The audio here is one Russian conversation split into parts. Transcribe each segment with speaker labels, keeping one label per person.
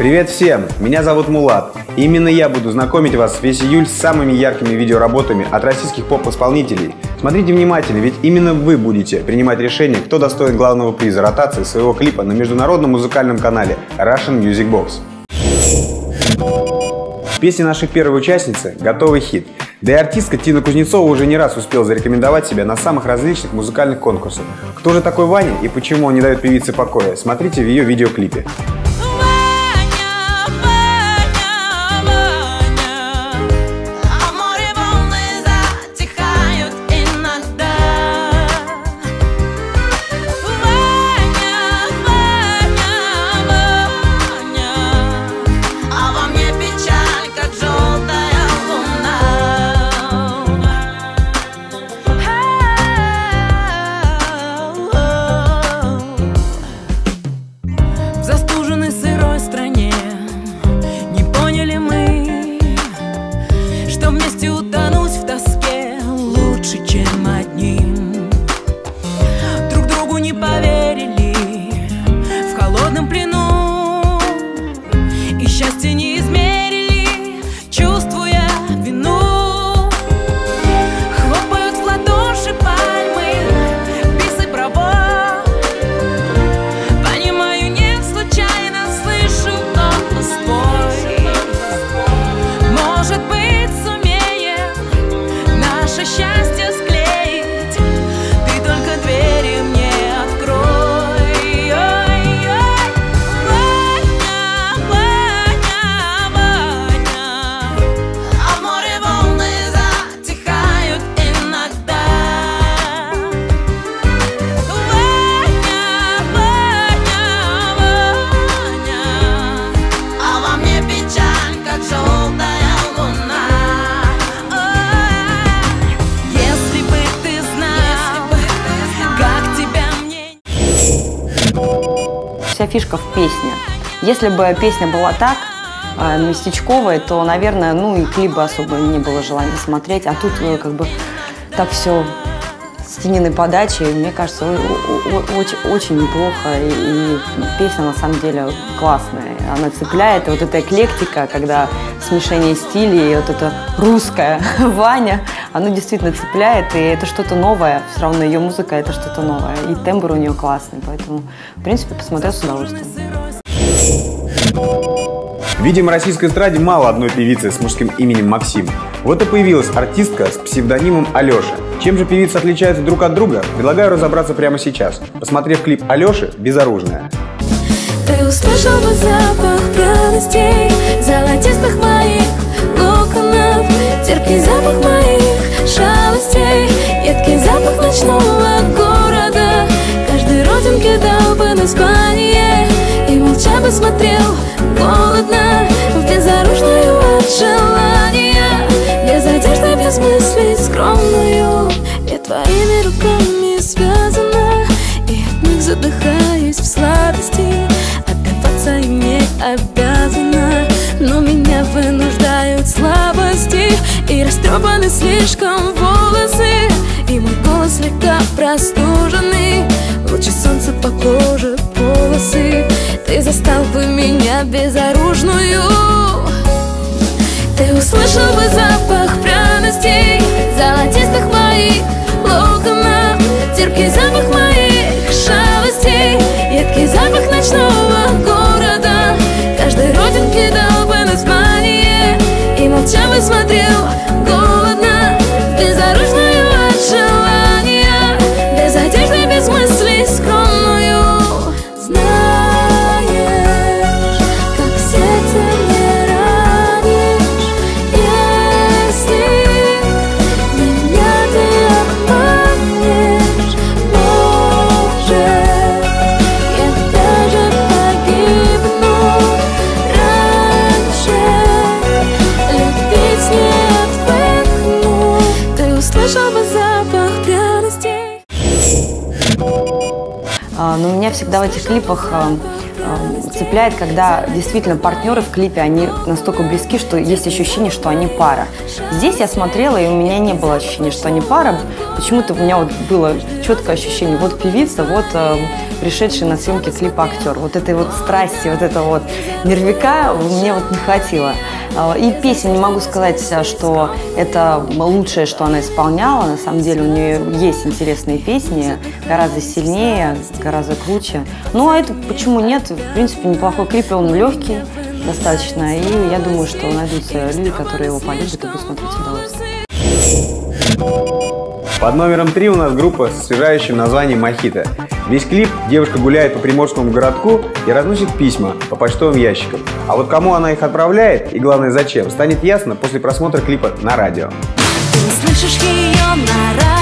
Speaker 1: Привет всем! Меня зовут Мулат. Именно я буду знакомить вас весь июль с самыми яркими видеоработами от российских поп-исполнителей. Смотрите внимательно, ведь именно вы будете принимать решение, кто достоин главного приза ротации своего клипа на международном музыкальном канале Russian Music Box. Песня нашей первой участницы – готовый хит. Да и артистка Тина Кузнецова уже не раз успела зарекомендовать себя на самых различных музыкальных конкурсах. Кто же такой Ваня и почему он не дает певице покоя, смотрите в ее видеоклипе.
Speaker 2: Фишка в песне. Если бы песня была так, э, местечковая, то, наверное, ну и клипа особо не было желания смотреть. А тут э, как бы так все с Тининой подачей, мне кажется, очень, очень неплохо. И, песня на самом деле классная. Она цепляет. И вот эта эклектика, когда смешение стилей, и вот эта русская Ваня, оно действительно цепляет. И это что-то новое. Все равно ее музыка это что-то новое. И тембр у нее классный. Поэтому, в принципе, посмотрел с удовольствием.
Speaker 1: Видимо, российской эстраде мало одной певицы с мужским именем Максим. Вот и появилась артистка с псевдонимом Алеша. Чем же певицы отличаются друг от друга, предлагаю разобраться прямо сейчас, посмотрев клип Алеши «Безоружная».
Speaker 3: Ты услышал бы запах пряностей, золотистых моих локонов, терпкий запах моих шалостей, едкий запах ночного города. Каждой родинке дал бы название бы смотрел голодно в безоружную от желания, без одежды, без мыслей скромную. Я твоими руками связана и от них задыхаюсь в сладости. Отдаваться им не обязана, но меня вынуждают слабости и растрепаны слишком волосы, и мой голос слегка простуженный. Лучи солнца по коже, полосы Ты застал бы меня безоружную. Ты услышал бы запах пряностей Золотистых моих локонов Терпкий запах моих шалостей Едкий запах ночного города. Каждой родинке дал бы название И молча бы смотрел голодно меня
Speaker 2: всегда в этих клипах а, э, цепляет, когда действительно партнеры в клипе, они настолько близки, что есть ощущение, что они пара. Здесь я смотрела, и у меня не было ощущения, что они пара. Почему-то у меня вот было четкое ощущение, вот певица, вот э, пришедший на съемки клипа актер. Вот этой вот страсти, вот этого вот нервика мне вот не хватило. Э, И песня, не могу сказать, э, что это лучшее, что она исполняла. На самом деле у нее есть интересные песни, гораздо сильнее, гораздо круче. Ну а это почему нет? В принципе, неплохой клип, он легкий достаточно. И я думаю, что найдутся люди, которые его полюбят и будут смотреть с удовольствием.
Speaker 1: Под номером 3 у нас группа с освежающим названием «Мохито». Весь клип девушка гуляет по приморскому городку и разносит письма по почтовым ящикам. А вот кому она их отправляет и главное зачем, станет ясно после просмотра клипа на радио.
Speaker 4: Ты слышишь ее на радио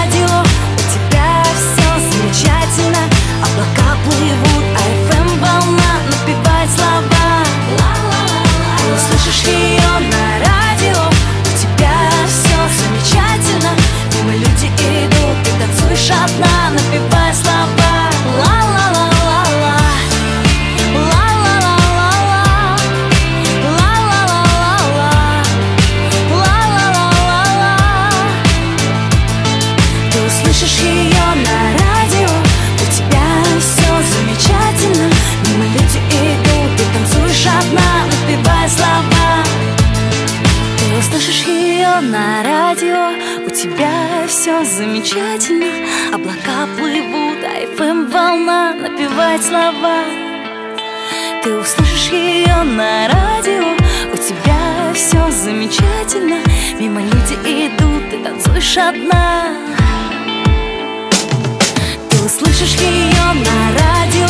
Speaker 4: танцуешь одна. Ты услышишь ее на радио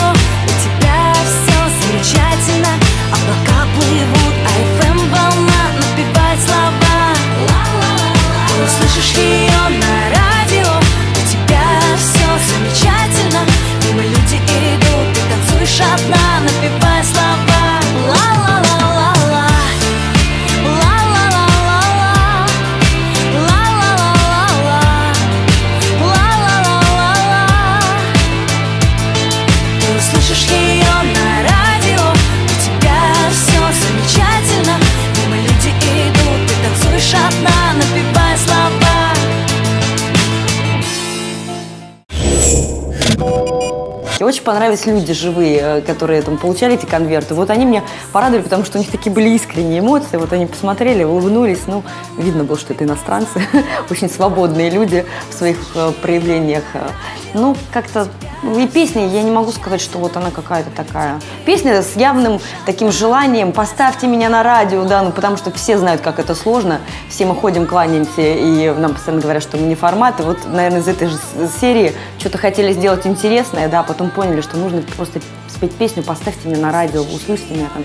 Speaker 2: понравились люди живые, э, которые там получали эти конверты. Вот они меня порадовали, потому что у них такие были искренние эмоции. Вот они посмотрели, улыбнулись. Ну, видно было, что это иностранцы, очень свободные люди в своих э, проявлениях. Э, Ну, как-то и песня, я не могу сказать, что вот она какая-то такая. Песня с явным таким желанием «поставьте меня на радио», да, ну потому что все знают, как это сложно. Все мы ходим, кланяемся, и нам постоянно говорят, что мы не формат. И вот, наверное, из этой же серии что-то хотели сделать интересное, да, потом поняли, что нужно просто спеть песню «поставьте меня на радио», услышьте меня там.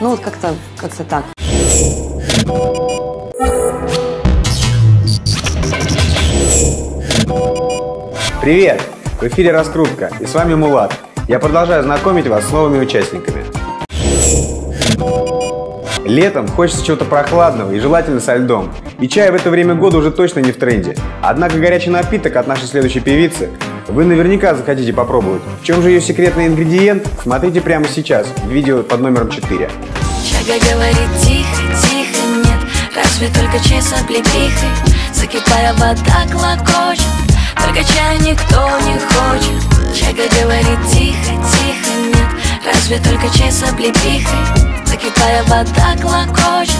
Speaker 2: Ну вот как-то как так.
Speaker 1: Привет! Эфире «Раскрутка» и с вами Мулат. Я продолжаю знакомить вас с новыми участниками. Летом хочется чего-то прохладного и желательно со льдом. И чай в это время года уже точно не в тренде. Однако горячий напиток от нашей следующей певицы вы наверняка захотите попробовать. В чем же ее секретный ингредиент? Смотрите прямо сейчас в видео под номером 4.
Speaker 4: Чага говорит тихо, тихо, нет Разве только чай с Закипая вода клокочет Только чая никто не хочет. Чага говорит тихо, тихо, нет. Разве только чай с облепихой? Закипая вода клокочет.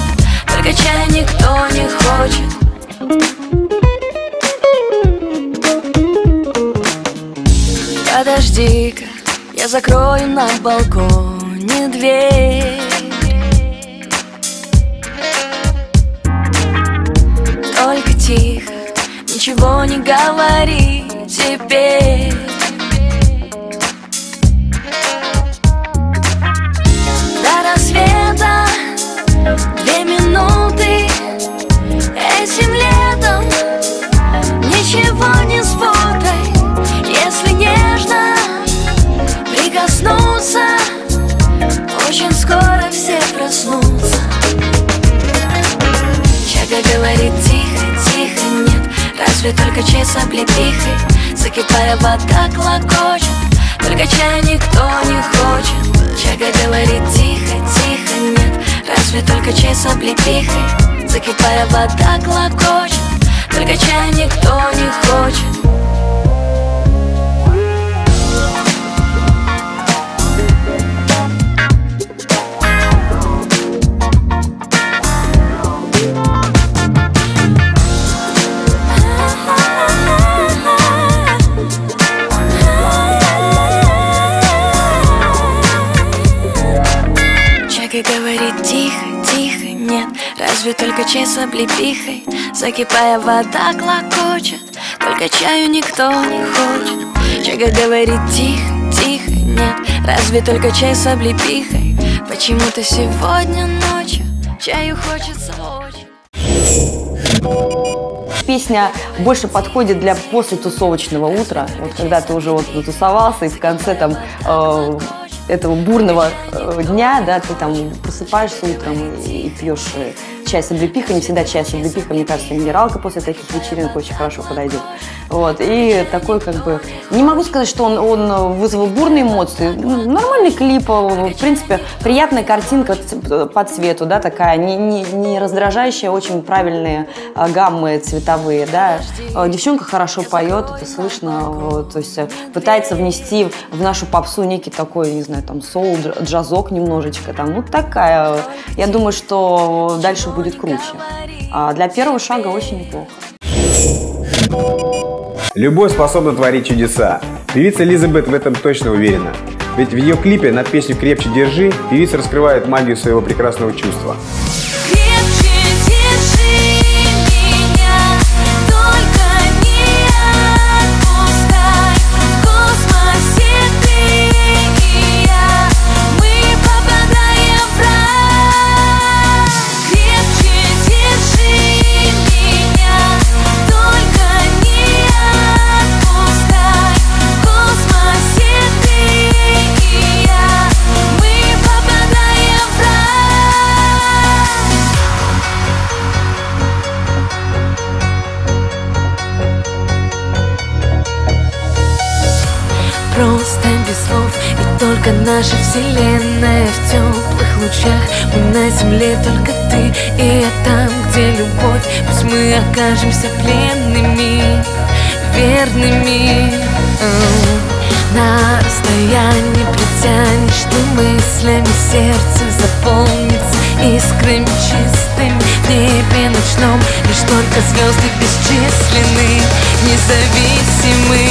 Speaker 4: Только чая никто не хочет. Подожди-ка, я закрою на балконе дверь ничего не говори теперь. До рассвета две минуты Этим летом. Ничего не спутай Если нежно прикоснуться Очень скоро все проснутся. Чага говорит мысли только числа облепихой Закипая вода клокочет. Только чая никто не хочет. Чага говорит тихо, тихо, нет Разве только чай с облепихой Закипая вода клокочет. Только чая никто не хочет. Разве только чай с облепихой? Закипая вода клокочет Только чаю никто не хочет. Чайка говорит тихо, тихо, нет Разве только чай с облепихой? Почему-то сегодня ночью Чаю хочется очень.
Speaker 2: Песня больше подходит для после тусовочного утра, вот когда ты уже вот натусовался и в конце там э, этого бурного э, дня, да, ты там просыпаешься утром и, и пьешь э, чай с облепихой, не всегда чай с облепихой, мне кажется, минералка после таких вечеринок очень хорошо подойдет. Вот, и такой как бы, не могу сказать, что он, он вызвал бурные эмоции, Ну, нормальный клип, э, в принципе, приятная картинка по цвету, да, такая, не, не, не раздражающая, очень правильные э, гаммы цветовые, да. Э, Девчонка хорошо поет, это слышно, вот, то есть пытается внести в нашу попсу некий такой, не знаю, там, соул, дж- джазок немножечко, там, ну, такая, я думаю, что дальше будет круче. А для первого шага очень неплохо.
Speaker 1: Любовь способна творить чудеса. Певица Элизабет в этом точно уверена. Ведь в ее клипе на песню «Крепче держи» певица раскрывает магию своего прекрасного чувства.
Speaker 4: Просто без слов И только наша вселенная В теплых лучах. Мы на земле только ты И я там, где любовь. Пусть мы окажемся пленными Верными. На расстоянии притянешь Ты мыслями сердце заполнится Искрами чистыми. В небе ночном Лишь только звезды бесчисленны Независимы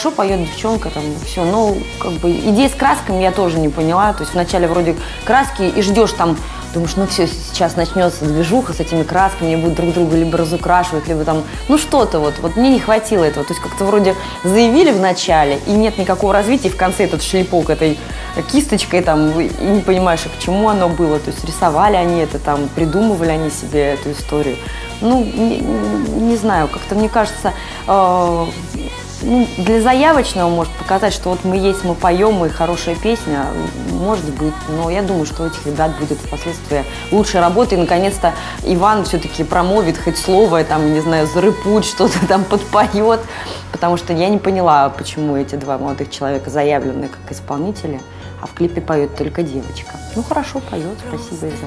Speaker 2: Хорошо поет девчонка, там все. Ну, как бы идея с красками я тоже не поняла. То есть вначале вроде краски и ждешь там, думаешь, ну все, сейчас начнется движуха с этими красками, они будут друг друга либо разукрашивать, либо там, ну что-то вот. Вот мне не хватило этого. То есть как-то вроде заявили в начале, и нет никакого развития, и в конце этот шлепок этой кисточкой там, и не понимаешь, а к чему оно было. То есть рисовали они это там, придумывали они себе эту историю. Ну, не, не знаю, как-то мне кажется, э, ну, для заявочного может показать, что вот мы есть, мы поем, и хорошая песня, может быть, но я думаю, что у этих ребят будет впоследствии лучшая работа, и наконец-то Иван все-таки промовит хоть слово, там, не знаю, зарыпуть, что-то там подпоет, потому что я не поняла, почему эти два молодых человека заявлены как исполнители, а в клипе поет только девочка. Ну, хорошо поет, спасибо это.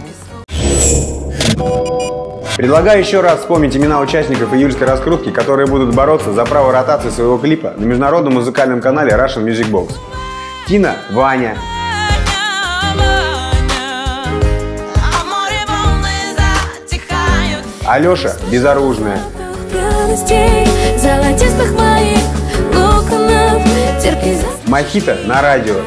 Speaker 1: Предлагаю еще раз вспомнить имена участников июльской раскрутки, которые будут бороться за право ротации своего клипа на международном музыкальном канале Russian Music Box. Тина – Ваня, Алеша – Безоружная, Мохито на радио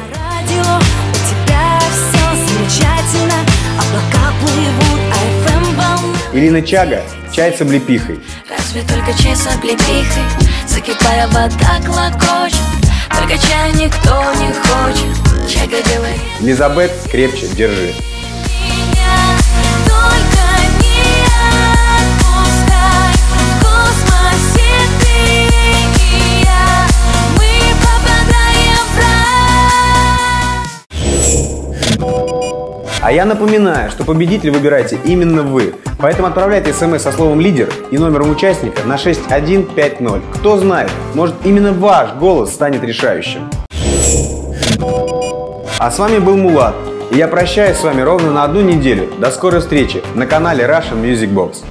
Speaker 1: Ирина Чага – Чай с облепихой,
Speaker 4: Разве только чай с облепихой? Закипая вода клокочет Только чай никто не хочет. Чага говорит
Speaker 1: Лизабет – Крепче, держи. А я напоминаю, что победитель выбираете именно вы. Поэтому отправляйте смс со словом «лидер» и номером участника на 6150. Кто знает, может именно ваш голос станет решающим. А с вами был Мулат. И я прощаюсь с вами ровно на одну неделю. До скорой встречи на канале Russian Music Box.